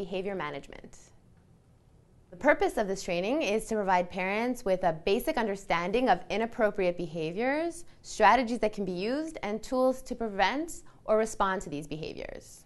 behavior management. The purpose of this training is to provide parents with a basic understanding of inappropriate behaviors, strategies that can be used, and tools to prevent or respond to these behaviors.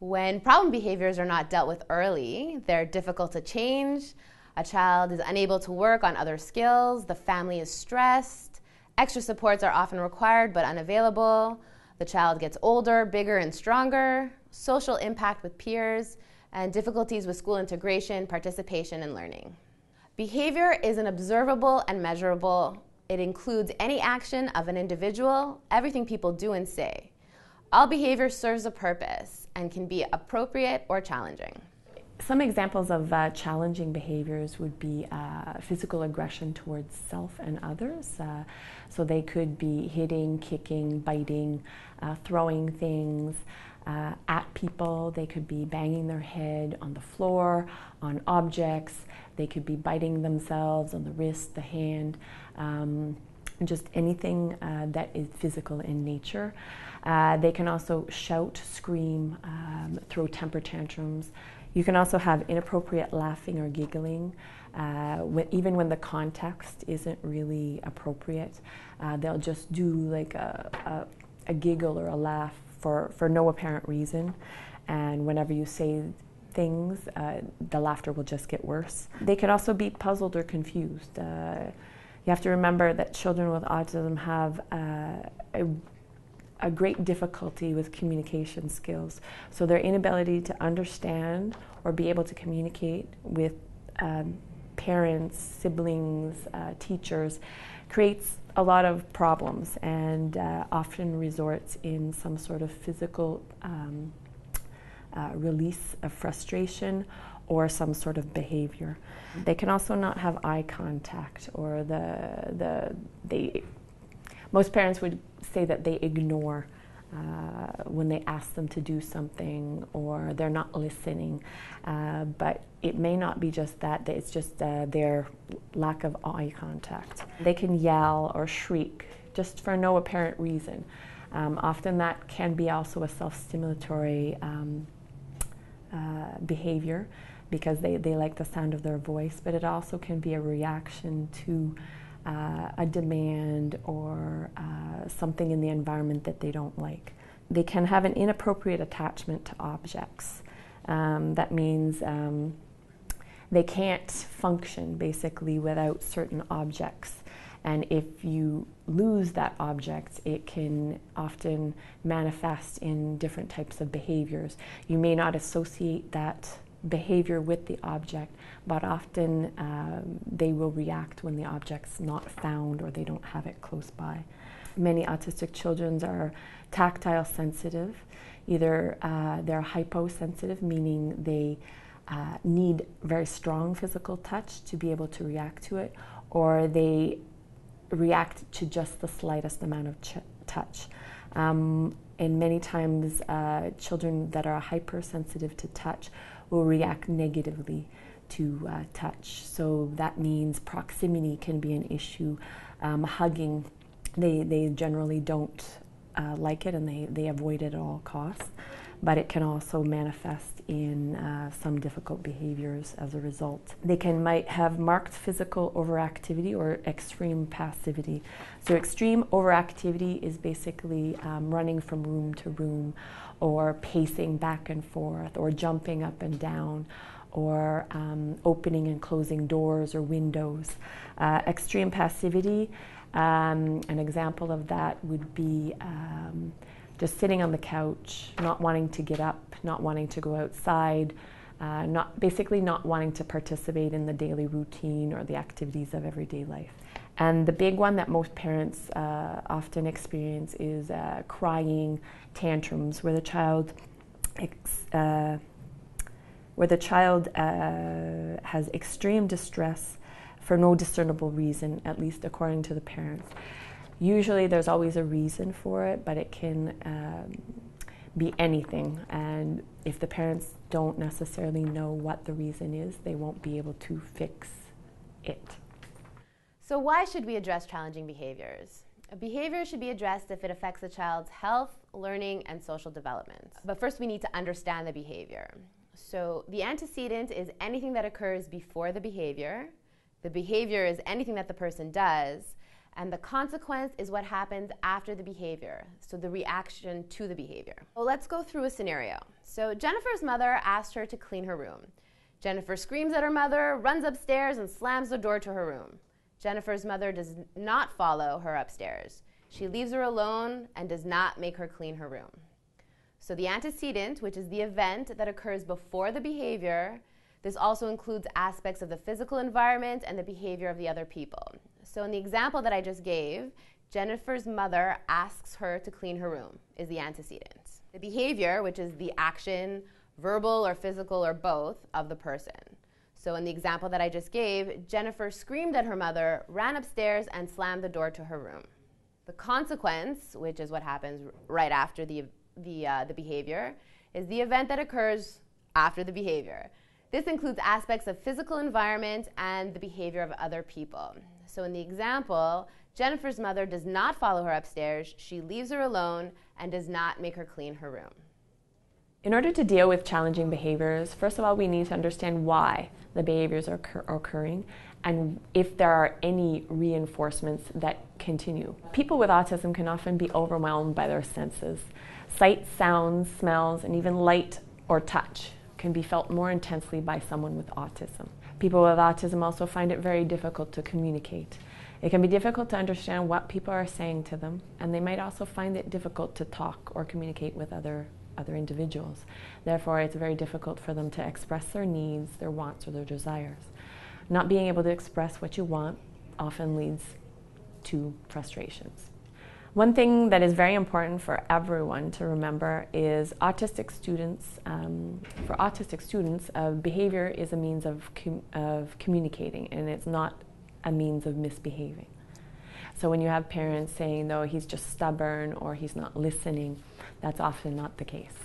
When problem behaviors are not dealt with early, they're difficult to change, a child is unable to work on other skills, the family is stressed, extra supports are often required but unavailable, the child gets older, bigger, and stronger, social impact with peers, and difficulties with school integration, participation, and learning. Behavior is an observable and measurable. It includes any action of an individual, everything people do and say. All behavior serves a purpose and can be appropriate or challenging. Some examples of uh, challenging behaviors would be uh, physical aggression towards self and others. Uh, so they could be hitting, kicking, biting, uh, throwing things uh, at people. They could be banging their head on the floor, on objects. They could be biting themselves on the wrist, the hand, um, just anything uh, that is physical in nature. Uh, they can also shout, scream, um, throw temper tantrums. You can also have inappropriate laughing or giggling, uh, even when the context isn't really appropriate. Uh, they'll just do like a, a, a giggle or a laugh for, for no apparent reason. And whenever you say things, uh, the laughter will just get worse. They can also be puzzled or confused. Uh, you have to remember that children with autism have uh, a, a, great difficulty with communication skills. So their inability to understand or be able to communicate with um, parents, siblings, uh, teachers creates a lot of problems and uh, often resorts in some sort of physical um, uh, release of frustration or some sort of behavior. They can also not have eye contact or the, the, they, most parents would say that they ignore uh, when they ask them to do something or they're not listening. Uh, but it may not be just that, it's just uh, their lack of eye contact. They can yell or shriek just for no apparent reason. Um, often that can be also a self stimulatory um, uh, behavior because they, they like the sound of their voice, but it also can be a reaction to uh, a demand or uh, something in the environment that they don't like. They can have an inappropriate attachment to objects. Um, that means um, they can't function basically without certain objects. And if you lose that object, it can often manifest in different types of behaviors. You may not associate that behavior with the object, but often um, they will react when the object's not found or they don't have it close by. Many autistic children are tactile sensitive. Either uh, they're hyposensitive, meaning they uh, need very strong physical touch to be able to react to it, or they react to just the slightest amount of ch- touch. Um, and many times, uh, children that are hypersensitive to touch will react negatively to uh, touch. So that means proximity can be an issue. Um, hugging, they, they generally don't uh, like it and they, they avoid it at all costs. But it can also manifest in uh, some difficult behaviors as a result. They can might have marked physical overactivity or extreme passivity. So extreme overactivity is basically um, running from room to room or pacing back and forth, or jumping up and down, or um, opening and closing doors or windows. Uh, extreme passivity, um, an example of that would be um, just sitting on the couch, not wanting to get up, not wanting to go outside. Uh, not basically not wanting to participate in the daily routine or the activities of everyday life. And the big one that most parents uh, often experience is uh, crying tantrums, where the child uh, where the child uh, has extreme distress for no discernible reason, at least according to the parents. Usually, there's always a reason for it, but it can um, be anything. And if the parents don't necessarily know what the reason is, they won't be able to fix it. So, why should we address challenging behaviors? A behavior should be addressed if it affects the child's health, learning, and social development. But first, we need to understand the behavior. So, the antecedent is anything that occurs before the behavior, the behavior is anything that the person does, and the consequence is what happens after the behavior, so the reaction to the behavior. Well, let's go through a scenario. So, Jennifer's mother asked her to clean her room. Jennifer screams at her mother, runs upstairs, and slams the door to her room. Jennifer's mother does not follow her upstairs. She leaves her alone and does not make her clean her room. So, the antecedent, which is the event that occurs before the behavior, this also includes aspects of the physical environment and the behavior of the other people. So, in the example that I just gave, Jennifer's mother asks her to clean her room, is the antecedent. The behavior, which is the action, verbal or physical or both, of the person. So, in the example that I just gave, Jennifer screamed at her mother, ran upstairs, and slammed the door to her room. The consequence, which is what happens right after the, the, uh, the behavior, is the event that occurs after the behavior. This includes aspects of physical environment and the behavior of other people. So, in the example, Jennifer's mother does not follow her upstairs, she leaves her alone, and does not make her clean her room. In order to deal with challenging behaviors, first of all, we need to understand why the behaviors are occur- occurring and if there are any reinforcements that continue. People with autism can often be overwhelmed by their senses. Sight, sounds, smells, and even light or touch can be felt more intensely by someone with autism. People with autism also find it very difficult to communicate. It can be difficult to understand what people are saying to them, and they might also find it difficult to talk or communicate with other, other individuals. Therefore, it's very difficult for them to express their needs, their wants, or their desires. Not being able to express what you want often leads to frustrations. One thing that is very important for everyone to remember is autistic students. Um, for autistic students, uh, behavior is a means of com- of communicating, and it's not a means of misbehaving. So when you have parents saying, "No, he's just stubborn" or "He's not listening," that's often not the case.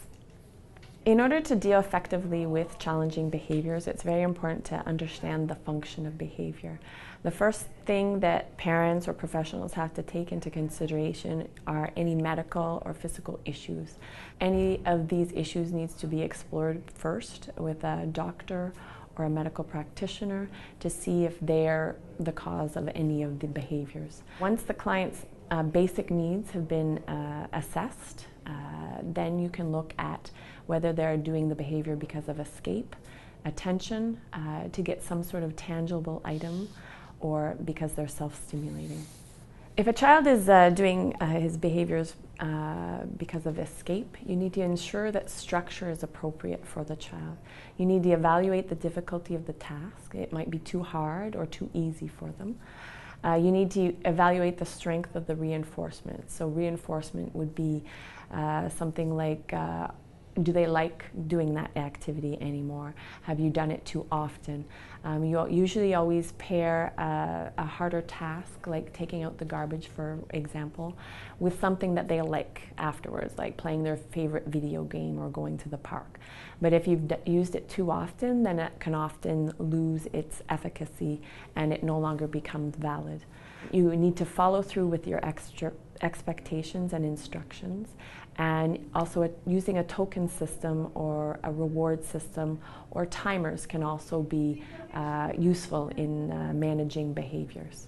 In order to deal effectively with challenging behaviors, it's very important to understand the function of behavior. The first thing that parents or professionals have to take into consideration are any medical or physical issues. Any of these issues needs to be explored first with a doctor or a medical practitioner to see if they're the cause of any of the behaviors. Once the client's uh, basic needs have been uh, assessed, uh, then you can look at whether they're doing the behavior because of escape, attention, uh, to get some sort of tangible item, or because they're self stimulating. If a child is uh, doing uh, his behaviors uh, because of escape, you need to ensure that structure is appropriate for the child. You need to evaluate the difficulty of the task. It might be too hard or too easy for them. Uh, you need to evaluate the strength of the reinforcement. So, reinforcement would be uh, something like uh, do they like doing that activity anymore? Have you done it too often? Um, you usually always pair a, a, harder task, like taking out the garbage, for example, with something that they like afterwards, like playing their favorite video game or going to the park. But if you've used it too often, then it can often lose its efficacy and it no longer becomes valid. You need to follow through with your extra expectations and instructions and also a, using a token system or a reward system or timers can also be uh, useful in uh, managing behaviors.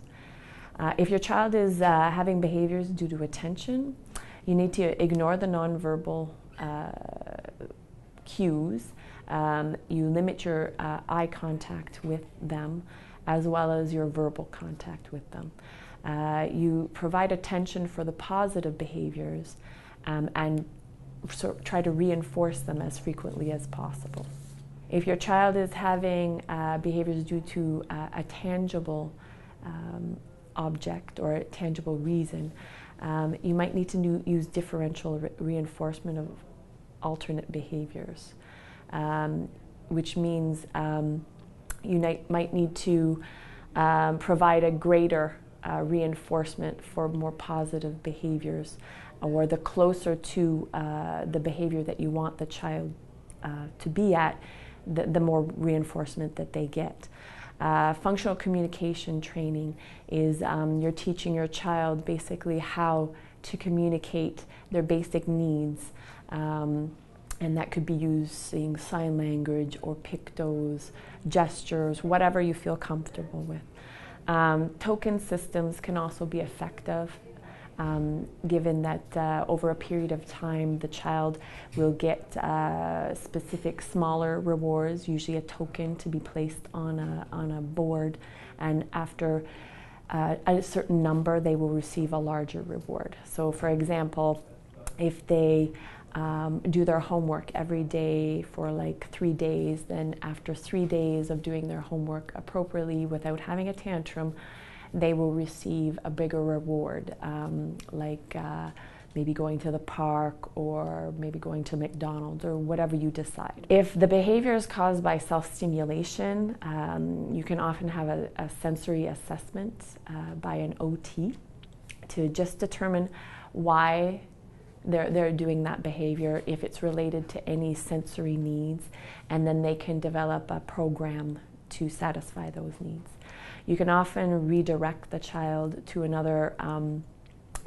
Uh, if your child is uh, having behaviors due to attention, you need to ignore the nonverbal uh, cues. Um, you limit your uh, eye contact with them as well as your verbal contact with them. you provide attention for the positive behaviors um, and so try to reinforce them as frequently as possible. If your child is having uh, behaviors due to uh, a tangible um, object or a tangible reason, um, you might need to use differential re- reinforcement of alternate behaviors, um, which means um, you might need to um, provide a greater uh, reinforcement for more positive behaviors or the closer to uh, the behavior that you want the child uh, to be at, the, the, more reinforcement that they get. Uh, functional communication training is um, you're teaching your child basically how to communicate their basic needs. Um, and that could be using sign language or pictos, gestures, whatever you feel comfortable with. Um, token systems can also be effective. Um, given that uh, over a period of time the child will get uh, specific smaller rewards, usually a token to be placed on a, on a board, and after uh, a certain number they will receive a larger reward. So, for example, if they um, do their homework every day for like three days. Then, after three days of doing their homework appropriately without having a tantrum, they will receive a bigger reward, um, like uh, maybe going to the park or maybe going to McDonald's or whatever you decide. If the behavior is caused by self stimulation, um, you can often have a, a sensory assessment uh, by an OT to just determine why they're, they're doing that behavior if it's related to any sensory needs, and then they can develop a program to satisfy those needs. You can often redirect the child to another um,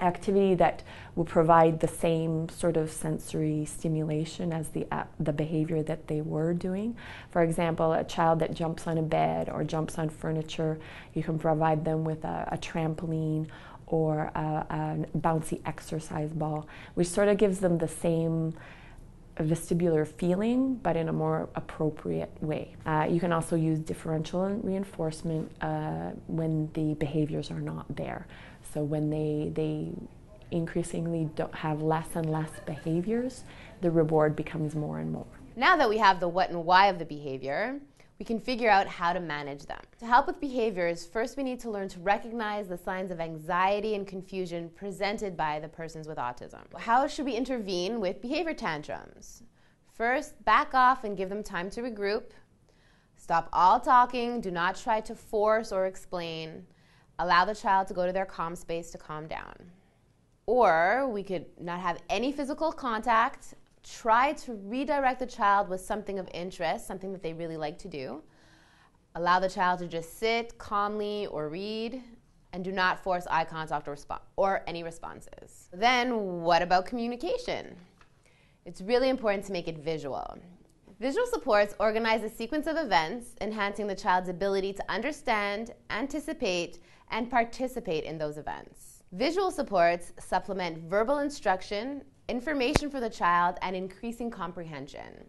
activity that will provide the same sort of sensory stimulation as the, uh, the behavior that they were doing. For example, a child that jumps on a bed or jumps on furniture, you can provide them with a, a trampoline or a, a bouncy exercise ball, which sort of gives them the same vestibular feeling, but in a more appropriate way. Uh, you can also use differential reinforcement uh, when the behaviors are not there. So when they they increasingly have less and less behaviors, the reward becomes more and more. Now that we have the what and why of the behavior, we can figure out how to manage them. To help with behaviors, first we need to learn to recognize the signs of anxiety and confusion presented by the persons with autism. How should we intervene with behavior tantrums? First, back off and give them time to regroup. Stop all talking, do not try to force or explain. Allow the child to go to their calm space to calm down. Or we could not have any physical contact try to redirect the child with something of interest, something that they really like to do. Allow the child to just sit calmly or read, and do not force eye contact or, or any responses. Then, what about communication? It's really important to make it visual. Visual supports organize a sequence of events, enhancing the child's ability to understand, anticipate, and participate in those events. Visual supports supplement verbal instruction information for the child, and increasing comprehension.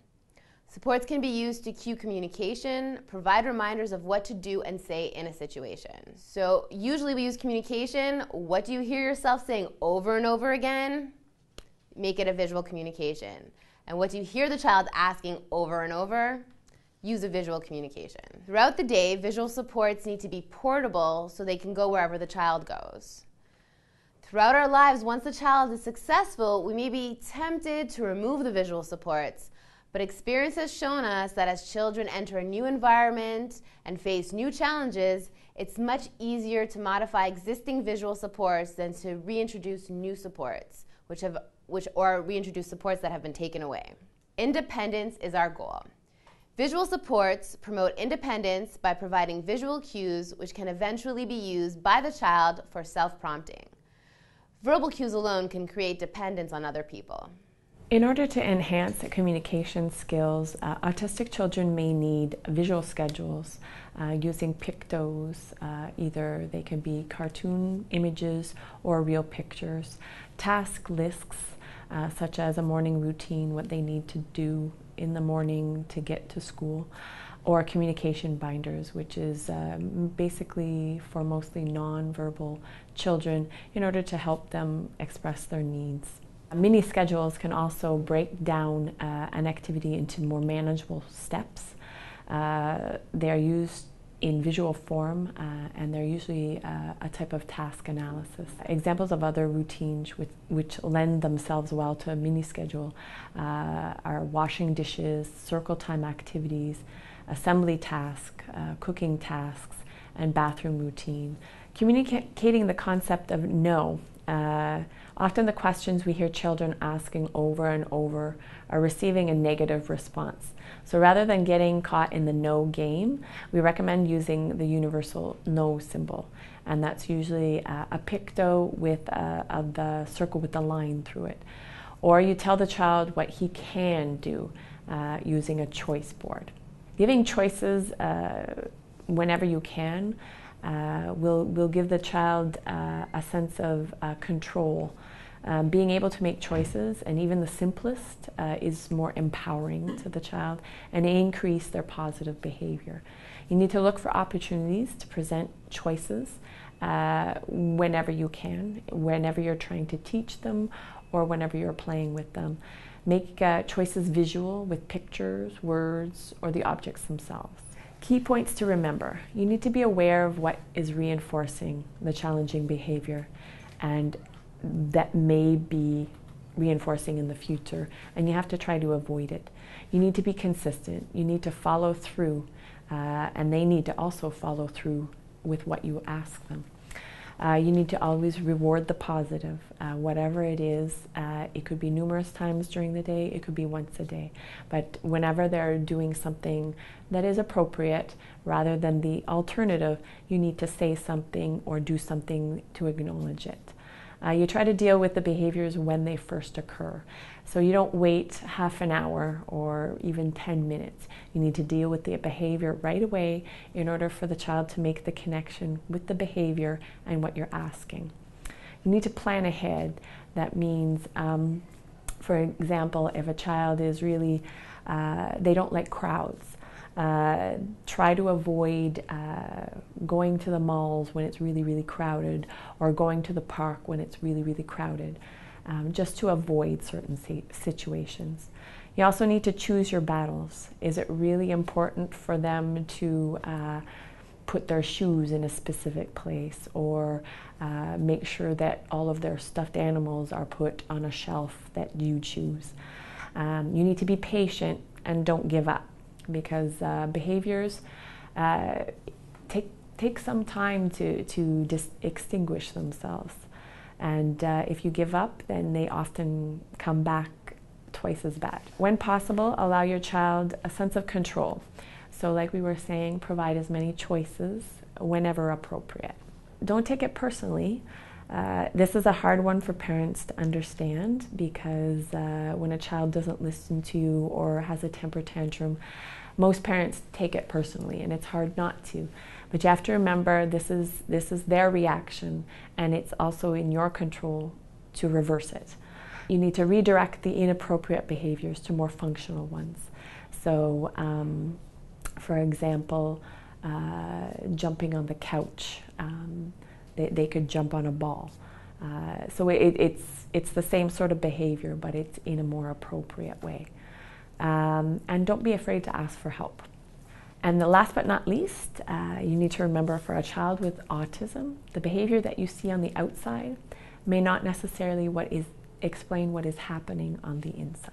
Supports can be used to cue communication, provide reminders of what to do and say in a situation. So, usually we use communication. What do you hear yourself saying over and over again? Make it a visual communication. And what do you hear the child asking over and over? Use a visual communication. Throughout the day, visual supports need to be portable so they can go wherever the child goes. Throughout our lives, once the child is successful, we may be tempted to remove the visual supports. But experience has shown us that as children enter a new environment and face new challenges, it's much easier to modify existing visual supports than to reintroduce new supports, which have, which, or reintroduce supports that have been taken away. Independence is our goal. Visual supports promote independence by providing visual cues which can eventually be used by the child for self prompting. Verbal cues alone can create dependence on other people. In order to enhance communication skills, uh, autistic children may need visual schedules uh, using pictos. Uh, either they can be cartoon images or real pictures. Task lists, uh, such as a morning routine, what they need to do in the morning to get to school or communication binders, which is um, basically for mostly nonverbal children in order to help them express their needs. Mini schedules can also break down uh, an activity into more manageable steps. Uh, they are used in visual form uh, and they're usually uh, a type of task analysis. Examples of other routines which, which lend themselves well to a mini schedule uh, are washing dishes, circle time activities, assembly task, uh, cooking tasks, and bathroom routine. Communicating the concept of no uh, Uh, often the questions we hear children asking over and over are receiving a negative response. So rather than getting caught in the no game, we recommend using the universal no symbol. And that's usually a, a picto with a, a, the circle with the line through it. Or you tell the child what he can do uh, using a choice board. Giving choices uh, whenever you can uh, will, will give the child uh, a sense of uh, control. Um, being able to make choices, and even the simplest, uh, is more empowering to the child and increase their positive behavior. You need to look for opportunities to present choices uh, whenever you can, whenever you're trying to teach them or whenever you're playing with them. Make uh, choices visual with pictures, words, or the objects themselves. Key points to remember you need to be aware of what is reinforcing the challenging behavior and that may be reinforcing in the future, and you have to try to avoid it. You need to be consistent, you need to follow through, uh, and they need to also follow through with what you ask them. Uh, you need to always reward the positive, uh, whatever it is. Uh, it could be numerous times during the day, it could be once a day. But whenever they're doing something that is appropriate rather than the alternative, you need to say something or do something to acknowledge it. Uh, you try to deal with the behaviors when they first occur. So you don't wait half an hour or even 10 minutes. You need to deal with the behavior right away in order for the child to make the connection with the behavior and what you're asking. You need to plan ahead. That means, um, for example, if a child is really, uh, they don't like crowds. Uh, try to avoid uh, going to the malls when it's really, really crowded or going to the park when it's really, really crowded, um, just to avoid certain situations. You also need to choose your battles. Is it really important for them to uh, put their shoes in a specific place or uh, make sure that all of their stuffed animals are put on a shelf that you choose? Um, you need to be patient and don't give up because uh, behaviors uh, take take some time to to dis- extinguish themselves, and uh, if you give up, then they often come back twice as bad. When possible, allow your child a sense of control. So, like we were saying, provide as many choices whenever appropriate. Don't take it personally. Uh, this is a hard one for parents to understand because uh, when a child doesn't listen to you or has a temper tantrum, most parents take it personally and it's hard not to. But you have to remember this is, this is their reaction and it's also in your control to reverse it. You need to redirect the inappropriate behaviors to more functional ones. So, um, for example, uh, jumping on the couch. Um, they, they could jump on a ball. Uh, so it, it's, it's the same sort of behavior, but it's in a more appropriate way. Um, and don't be afraid to ask for help. And the last but not least, uh, you need to remember for a child with autism, the behavior that you see on the outside may not necessarily what is explain what is happening on the inside.